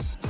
Keep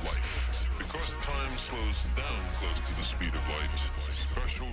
of life. Because time slows down close to the speed of light, special